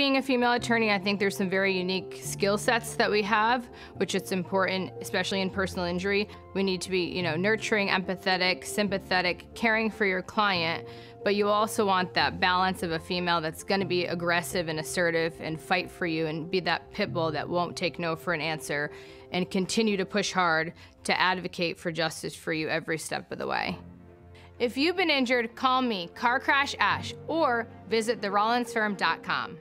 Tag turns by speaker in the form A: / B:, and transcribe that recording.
A: Being a female attorney, I think there's some very unique skill sets that we have, which it's important, especially in personal injury. We need to be, you know, nurturing, empathetic, sympathetic, caring for your client, but you also want that balance of a female that's going to be aggressive and assertive and fight for you and be that pit bull that won't take no for an answer and continue to push hard to advocate for justice for you every step of the way. If you've been injured, call me, Car Crash Ash, or visit therawlinsfirm.com.